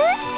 え